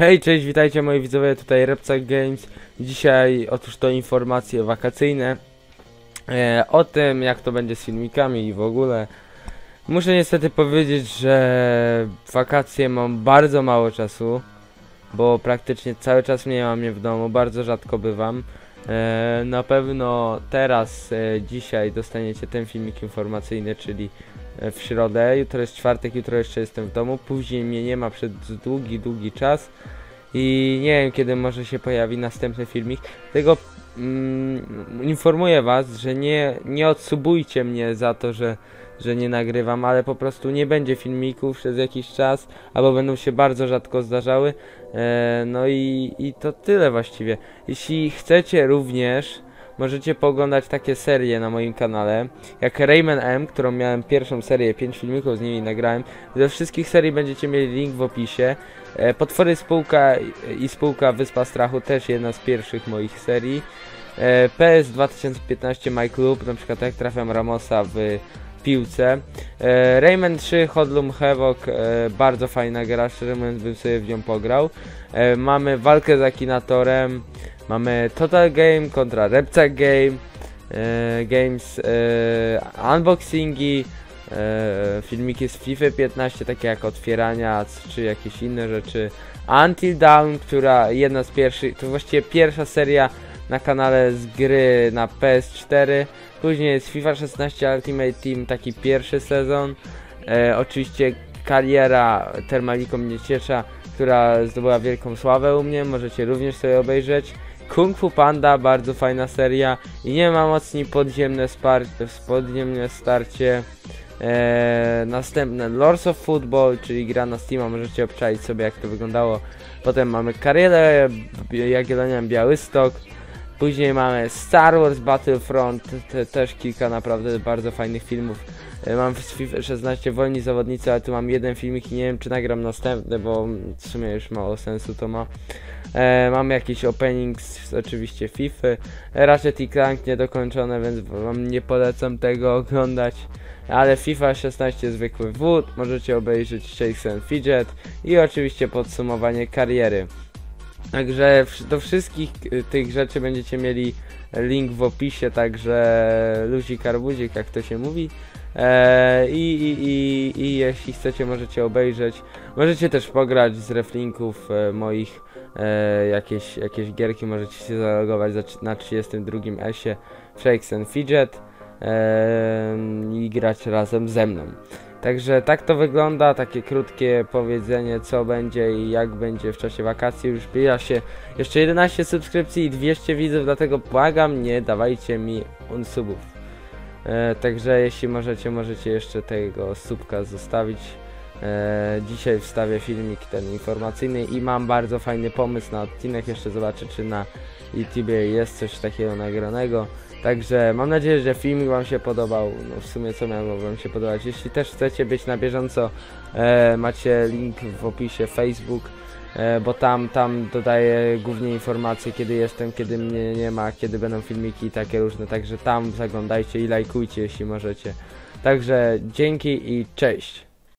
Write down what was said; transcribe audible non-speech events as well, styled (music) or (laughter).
Hej, cześć, witajcie moi widzowie, tutaj Repcak Games. Dzisiaj otóż to informacje wakacyjne e, o tym jak to będzie z filmikami i w ogóle. Muszę niestety powiedzieć, że wakacje mam bardzo mało czasu, bo praktycznie cały czas nie mam mnie w domu, bardzo rzadko bywam. E, na pewno teraz, e, dzisiaj dostaniecie ten filmik informacyjny, czyli w środę, jutro jest czwartek, jutro jeszcze jestem w domu, później mnie nie ma przez długi, długi czas. I nie wiem kiedy może się pojawi następny filmik, dlatego mm, informuję was, że nie, nie odsubujcie mnie za to, że, że nie nagrywam, ale po prostu nie będzie filmików przez jakiś czas, albo będą się bardzo rzadko zdarzały, e, no i, i to tyle właściwie. Jeśli chcecie również możecie pooglądać takie serie na moim kanale, jak Rayman M, którą miałem pierwszą serię, 5 filmików z nimi nagrałem. Ze wszystkich serii będziecie mieli link w opisie. E, Potwory Spółka i Spółka Wyspa Strachu też jedna z pierwszych moich serii. PS 2015 My Club, na przykład jak trafiam Ramosa w piłce. E, Rayman 3 Hodlum Havoc, e, bardzo fajna gra, szczerze mówiąc bym sobie w nią pograł. Mamy walkę z Akinatorem, mamy Total Game kontra Repcak Game, e, Games, e, unboxingi, e, filmiki z FIFA 15, takie jak otwierania czy jakieś inne rzeczy. Until Dawn, która jedna z pierwszych, to właściwie pierwsza seria na kanale z gry na PS4. Później jest FIFA 16 Ultimate Team, taki pierwszy sezon. E, oczywiście kariera Termaliką Nieciecza, która zdobyła wielką sławę u mnie, możecie również sobie obejrzeć. Kung Fu Panda, bardzo fajna seria i nie ma mocni podziemne, podziemne starcie. Eee, następne Lords of Football, czyli gra na Steama, możecie obczaić sobie jak to wyglądało. Potem mamy Karierę Jagiellonian Białystok. Później mamy Star Wars Battlefront, te, też kilka naprawdę bardzo fajnych filmów. E, mam FIFA 16 wolni zawodnicy, ale tu mam jeden filmik i nie wiem czy nagram następny, bo w sumie już mało sensu to ma. E, mam jakiś opening z oczywiście FIFA. Ratchet i Clank niedokończone, więc wam nie polecam tego (laughs) oglądać. Ale FIFA 16 zwykły wód, możecie obejrzeć Shakes and Fidget i oczywiście podsumowanie kariery. Także do wszystkich y, tych rzeczy będziecie mieli link w opisie, także luzik arbuzik, jak to się mówi. Eee, i, i, i, I jeśli chcecie, możecie obejrzeć. Możecie też pograć z reflinków e, moich e, jakieś, jakieś gierki. Możecie się zalogować za, na 32 esie Shakes and Fidget e, i grać razem ze mną. Także tak to wygląda, takie krótkie powiedzenie co będzie i jak będzie w czasie wakacji. Już zbliża się jeszcze 11 subskrypcji i 200 widzów, dlatego błagam, nie dawajcie mi unsubów. E, także jeśli możecie, możecie jeszcze tego subka zostawić. E, dzisiaj wstawię filmik ten informacyjny i mam bardzo fajny pomysł na odcinek. Jeszcze zobaczę, czy na YouTube jest coś takiego nagranego. Także mam nadzieję, że filmik Wam się podobał. No w sumie co miało Wam się podobać. Jeśli też chcecie być na bieżąco, e, macie link w opisie Facebook, e, bo tam, tam dodaję głównie informacje, kiedy jestem, kiedy mnie nie ma, kiedy będą filmiki i takie różne. Także tam zaglądajcie i lajkujcie, jeśli możecie. Także dzięki i cześć.